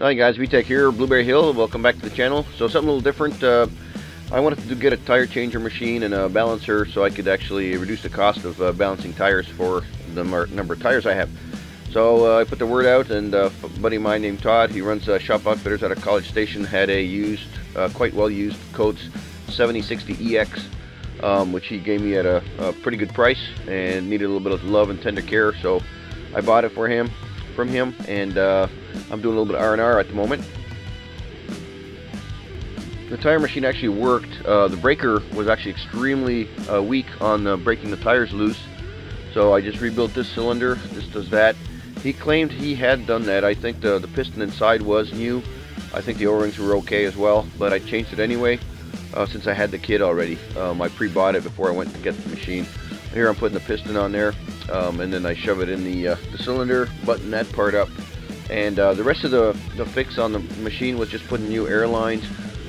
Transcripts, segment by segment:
Hi guys, VTech here, Blueberry Hill. Welcome back to the channel. So something a little different. Uh, I wanted to get a tire changer machine and a balancer so I could actually reduce the cost of uh, balancing tires for the number of tires I have. So uh, I put the word out and uh, a buddy of mine named Todd, he runs uh, Shop Outfitters at a College Station, had a used, uh, quite well used Coats 7060EX um, which he gave me at a, a, pretty good price and needed a little bit of love and tender care. So I bought it for him, from him, and uh, I'm doing a little bit of R&R at the moment. The tire machine actually worked. Uh, the breaker was actually extremely uh, weak on uh, breaking the tires loose. So I just rebuilt this cylinder. This does that. He claimed he had done that. I think the, the piston inside was new. I think the O-rings were okay as well, but I changed it anyway uh, since I had the kit already. Um, I pre-bought it before I went to get the machine. Here I'm putting the piston on there, um, and then I shove it in the, uh, the cylinder, button that part up, and uh, the rest of the, the fix on the machine was just putting new air lines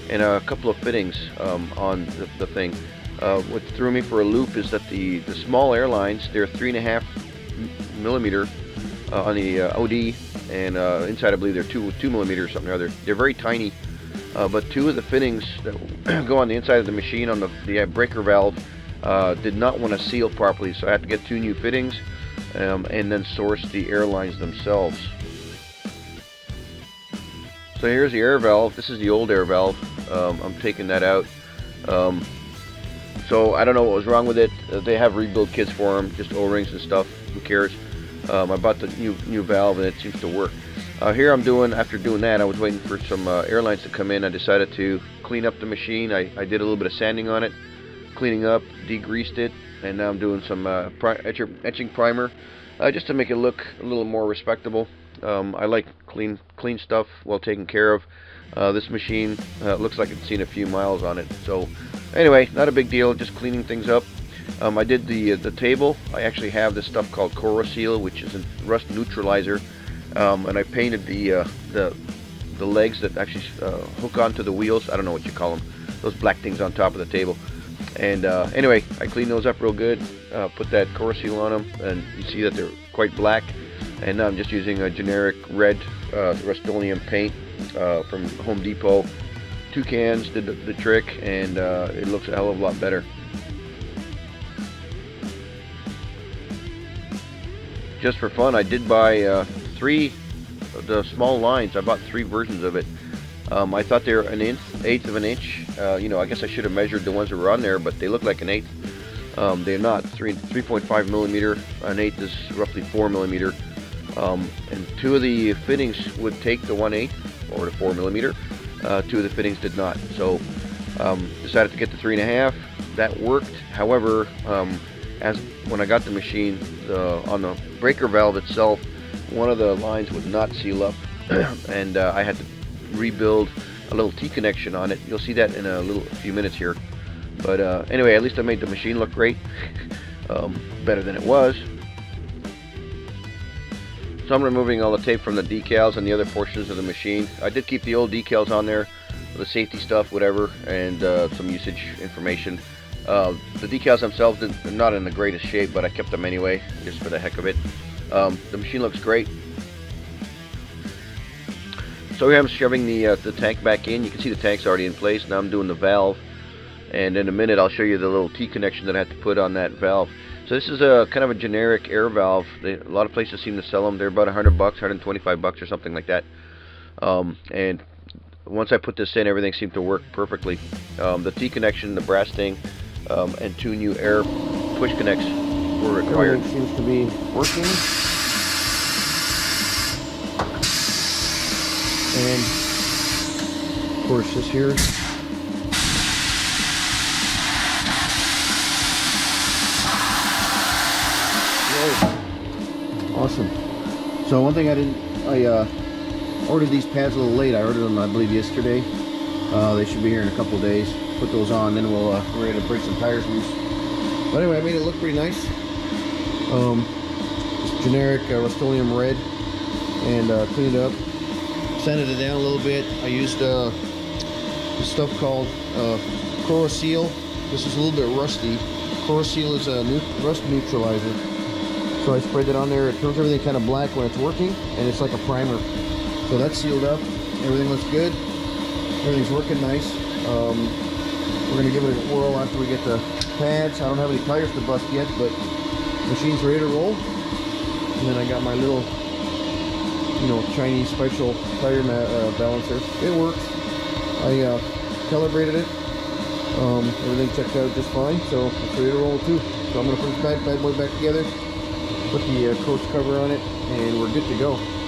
and a couple of fittings um, on the, the thing. Uh, what threw me for a loop is that the, the small air lines, they're three and a half millimeter uh, on the uh, OD, and inside I believe they're two two millimeter or something or other. They're very tiny uh, but two of the fittings that go on the inside of the machine on the, the breaker valve uh, did not want to seal properly, so I had to get two new fittings um, and then source the air lines themselves. So here's the air valve. This is the old air valve. Um, I'm taking that out. Um, so I don't know what was wrong with it. Uh, they have rebuild kits for them, just O-rings and stuff. Who cares? Um, I bought the new new valve and it seems to work. Uh, here I'm doing, after doing that, I was waiting for some uh, airlines to come in. I decided to clean up the machine. I, I did a little bit of sanding on it, cleaning up, degreased it, and now I'm doing some uh, pri etching primer uh, just to make it look a little more respectable. Um, I like clean clean stuff, well taken care of. Uh, this machine uh, looks like it's seen a few miles on it. So anyway, not a big deal, just cleaning things up. Um, I did the the table. I actually have this stuff called Seal, which is a rust neutralizer um, and I painted the uh, the the legs that actually uh, hook onto the wheels. I don't know what you call them. Those black things on top of the table. And uh, anyway, I cleaned those up real good. Uh, put that Corroseal on them, and you see that they're quite black. And now I'm just using a generic red uh, Rust-Oleum paint uh, from Home Depot. Two cans did the, the trick, and it looks a hell of a lot better. just for fun, I did buy uh, three the small lines. I bought three versions of it. Um, I thought they were an inch, eighth of an inch. Uh, you know, I guess I should have measured the ones that were on there, but they look like an eighth. Um, they're not. Three, 3.5 millimeter. An eighth is roughly four millimeter. Um, and two of the fittings would take the one eighth or the four millimeter. Uh, two of the fittings did not. So um, decided to get the three and a half. That worked. However, um, as when I got the machine, the, on the breaker valve itself, one of the lines would not seal up and uh, I had to rebuild a little T-connection on it. You'll see that in a little a few minutes here. But uh, anyway, at least I made the machine look great. um, better than it was. So I'm removing all the tape from the decals and the other portions of the machine. I did keep the old decals on there, the safety stuff, whatever, and uh, some usage information. Uh, the decals themselves are not in the greatest shape, but I kept them anyway, just for the heck of it. Um, the machine looks great. So here I'm shoving the, uh, the tank back in. You can see the tank's already in place. Now I'm doing the valve. And in a minute I'll show you the little T-connection that I have to put on that valve. So this is a kind of a generic air valve. They, a lot of places seem to sell them. They're about 100 bucks, 125 bucks or something like that. Um, and once I put this in, everything seemed to work perfectly. Um, the T-connection, the brass thing, um, and two new air push connects were required. Everything seems to be working. And of course this here Awesome. So one thing I didn't, I uh, ordered these pads a little late. I ordered them, I believe, yesterday. Uh, they should be here in a couple days. Put those on, then we'll uh, we're ready to break some tires loose. But anyway, I made it look pretty nice. Um, generic uh, Rust-Oleum red, and uh, cleaned up sanded it down a little bit. I used uh, stuff called uh, Seal. This is a little bit rusty. Corroseal is a rust neutralizer. So I sprayed it on there. It turns everything kind of black when it's working, and it's like a primer. So that's sealed up. Everything looks good. Everything's working nice. Um, we're gonna give it a whirl after we get the pads. I don't have any tires to bust yet, but machine's ready to roll. And then I got my little, you know, Chinese special tire uh, balancer. It works. I uh, calibrated it. Um, everything checked out just fine, so it's ready to roll too. So I'm gonna put this bad, bad boy back together, put the uh, coach cover on it, and we're good to go.